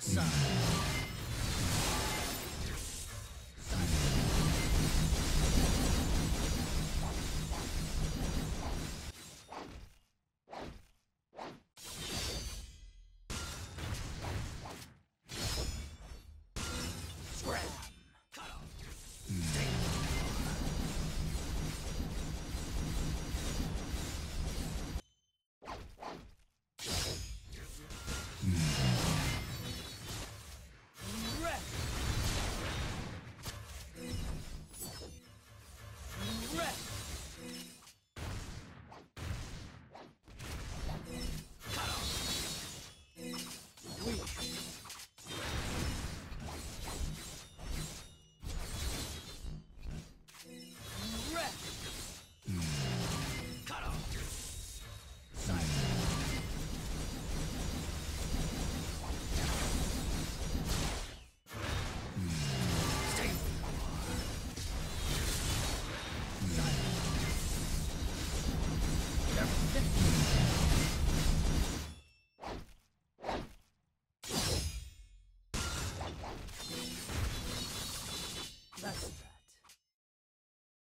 decide.